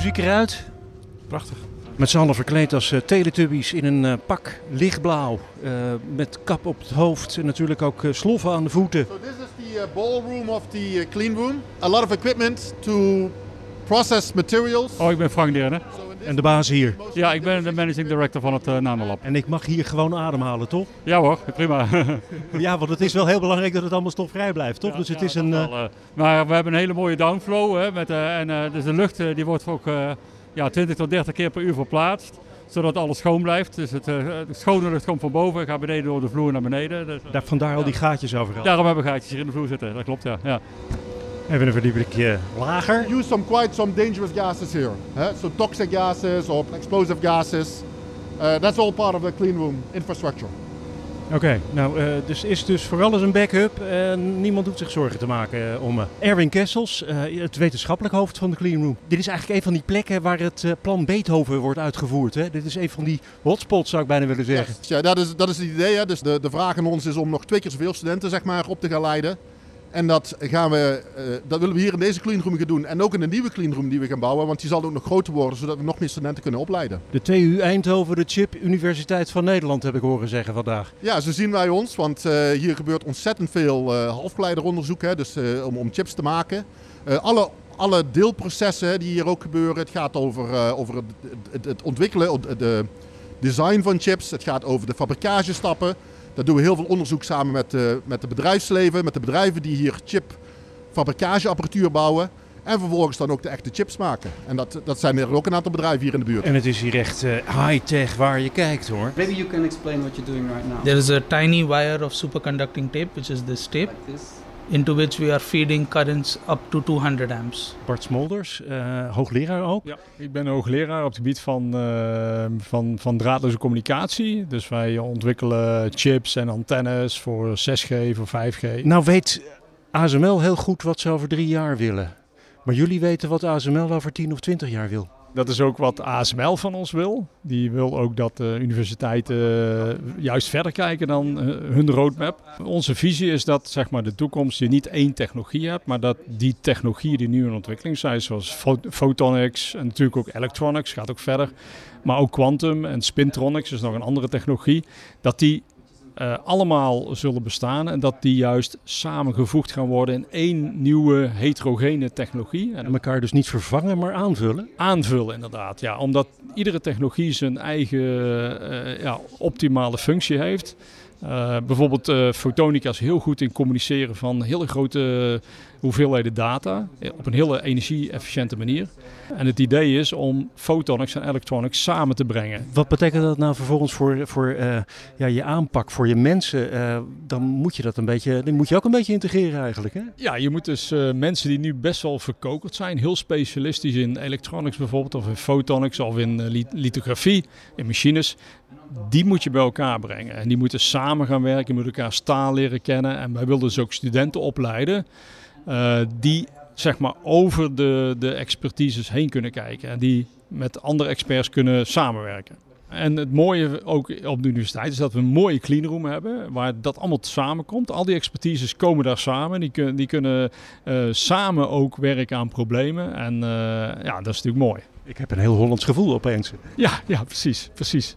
muziek eruit. Prachtig. Met z'n allen verkleed als uh, Teletubbies in een uh, pak lichtblauw. Uh, met kap op het hoofd en natuurlijk ook sloffen aan de voeten. So this is the ballroom of the clean room. A lot of equipment to process materials. Oh, ik ben Frank Deerne. En de baas hier. Ja, ik ben de managing director van het uh, Nanolab. En ik mag hier gewoon ademhalen, toch? Ja hoor, prima. ja, want het is wel heel belangrijk dat het allemaal stofvrij blijft, toch? Ja, dus het ja, is een... Wel, uh... Maar we hebben een hele mooie downflow. Hè, met, en, dus de lucht die wordt ook ja, 20 tot 30 keer per uur verplaatst zodat alles schoon blijft. Dus het, de schone lucht komt van boven, gaat beneden door de vloer naar beneden. Dus, Daar, vandaar al die gaatjes overal. Daarom hebben we gaatjes hier in de vloer zitten, dat klopt ja. ja. Even een verdiepingje lager. Use some quite some dangerous gases here. Huh? So toxic gases or explosive gases. Uh, that's all part of the clean room infrastructure. Oké, okay, nou, uh, dus is dus vooral eens een backup. Uh, niemand hoeft zich zorgen te maken om me. Erwin Kessels, het wetenschappelijk hoofd van de Clean Room. Dit is eigenlijk een van die plekken waar het plan Beethoven wordt uitgevoerd. Hè? Dit is een van die hotspots, zou ik bijna willen zeggen. Yes. Ja, dat is, dat is het idee. Hè? Dus de, de vraag aan ons is om nog twee keer zoveel studenten zeg maar, op te gaan leiden. En dat, gaan we, uh, dat willen we hier in deze cleanroom gaan doen. En ook in de nieuwe cleanroom die we gaan bouwen. Want die zal ook nog groter worden, zodat we nog meer studenten kunnen opleiden. De TU Eindhoven, de Chip Universiteit van Nederland, heb ik horen zeggen vandaag. Ja, zo zien wij ons. Want uh, hier gebeurt ontzettend veel uh, halfgeleideronderzoek. Hè, dus om, om chips te maken. alle, alle deelprocessen die hier ook gebeuren. Het gaat over, over het, het, het ontwikkelen, het design van chips. Het gaat over de fabrikagestappen. Daar doen we heel veel onderzoek samen met, uh, met de bedrijfsleven, met de bedrijven die hier chip fabrikageapparatuur bouwen. En vervolgens dan ook de echte chips maken. En dat, dat zijn er ook een aantal bedrijven hier in de buurt. En het is hier echt uh, high-tech waar je kijkt hoor. Maybe you can explain what you're doing right now. There is a tiny wire of superconducting tape, which is this tape. Like this. Into which we are feeding currents up to 200 amps. Bart Smolders, uh, hoogleraar ook. Ja, ik ben hoogleraar op het gebied van, uh, van, van draadloze communicatie. Dus wij ontwikkelen chips en antennes voor 6G, voor 5G. Nou weet ASML heel goed wat ze over drie jaar willen. Maar jullie weten wat ASML over 10 of 20 jaar wil. Dat is ook wat ASML van ons wil. Die wil ook dat de universiteiten uh, juist verder kijken dan uh, hun roadmap. Onze visie is dat zeg maar, de toekomst je niet één technologie hebt, maar dat die technologieën die nu in ontwikkeling zijn, zoals photonics en natuurlijk ook electronics, gaat ook verder, maar ook quantum en spintronics, is nog een andere technologie, dat die uh, allemaal zullen bestaan en dat die juist samengevoegd gaan worden in één nieuwe heterogene technologie. En elkaar dus niet vervangen, maar aanvullen? Aanvullen, inderdaad. Ja, omdat iedere technologie zijn eigen uh, ja, optimale functie heeft. Uh, bijvoorbeeld uh, fotonica is heel goed in communiceren van hele grote hoeveelheden data op een hele energie-efficiënte manier. En het idee is om photonics en electronics samen te brengen. Wat betekent dat nou vervolgens voor, voor uh, ja, je aanpak, voor je mensen? dan moet je dat een beetje, dan moet je ook een beetje integreren eigenlijk. Hè? Ja, je moet dus mensen die nu best wel verkokerd zijn, heel specialistisch in electronics bijvoorbeeld, of in photonics of in lithografie, in machines die moet je bij elkaar brengen. En die moeten samen gaan werken, je moet elkaar staal leren kennen. En wij willen dus ook studenten opleiden uh, die zeg maar over de, de expertises heen kunnen kijken. En die met andere experts kunnen samenwerken. En het mooie ook op de universiteit is dat we een mooie cleanroom hebben, waar dat allemaal samenkomt. Al die expertises komen daar samen, die, kun, die kunnen uh, samen ook werken aan problemen. En uh, ja, dat is natuurlijk mooi. Ik heb een heel Hollands gevoel opeens. Ja, ja precies, precies.